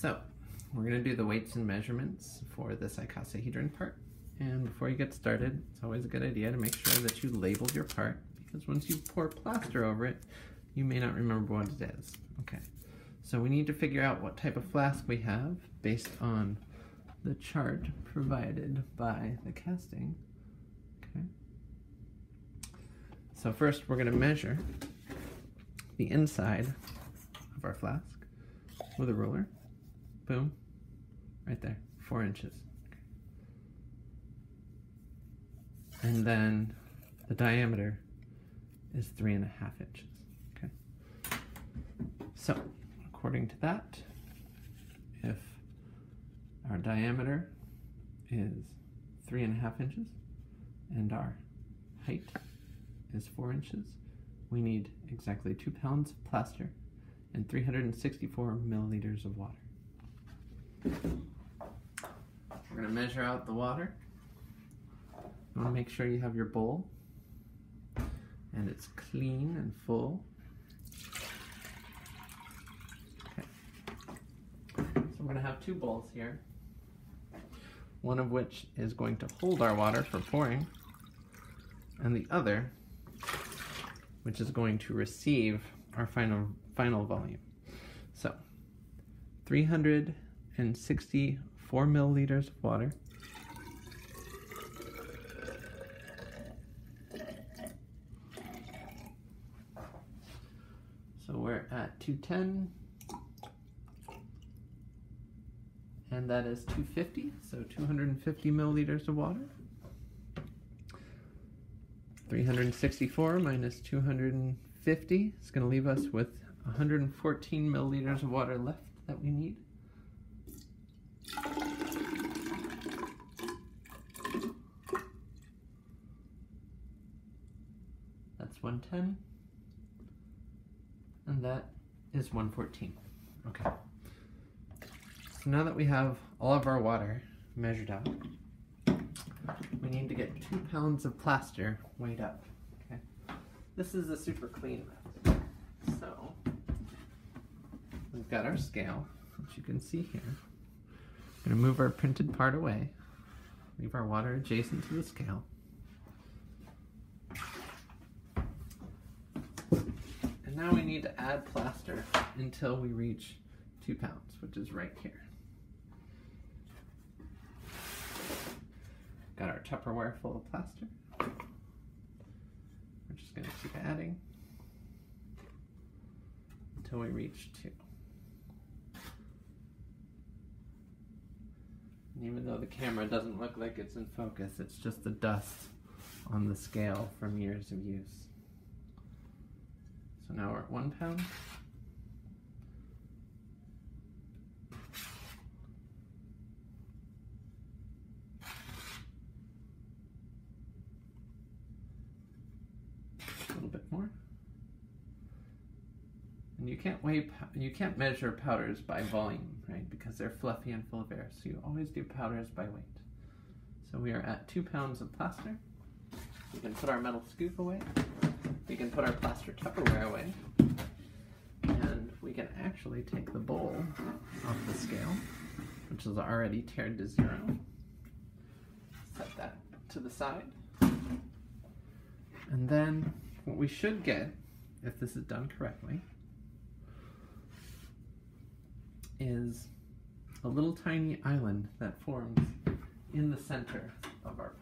So, we're going to do the weights and measurements for this icosahedron part. And before you get started, it's always a good idea to make sure that you label your part because once you pour plaster over it, you may not remember what it is. Okay, so we need to figure out what type of flask we have based on the chart provided by the casting. Okay. So first we're going to measure the inside of our flask with a ruler. Boom. Right there. Four inches. And then the diameter is three and a half inches. Okay. So, according to that, if our diameter is three and a half inches and our height is four inches, we need exactly two pounds of plaster and 364 milliliters of water. We're going to measure out the water. You want to make sure you have your bowl and it's clean and full. Okay. So we're going to have two bowls here. One of which is going to hold our water for pouring and the other which is going to receive our final final volume. So 364 milliliters of water. So we're at 210 and that is 250, so 250 milliliters of water. 364 minus 250 is going to leave us with 114 milliliters of water left that we need. 110. And that is 114. Okay. So now that we have all of our water measured out, we need to get two pounds of plaster weighed up. Okay. This is a super clean method. So we've got our scale, which you can see here. We're gonna move our printed part away, leave our water adjacent to the scale. Now we need to add plaster until we reach two pounds, which is right here. Got our Tupperware full of plaster. We're just gonna keep adding until we reach two. And even though the camera doesn't look like it's in focus, it's just the dust on the scale from years of use. So now we're at one pound. A little bit more. And you can't weigh, you can't measure powders by volume, right? Because they're fluffy and full of air. So you always do powders by weight. So we are at two pounds of plaster. We can put our metal scoop away. We can put our plaster Tupperware away. And we can actually take the bowl off the scale, which is already tared to zero. Set that to the side. And then what we should get, if this is done correctly, is a little tiny island that forms in the center of our.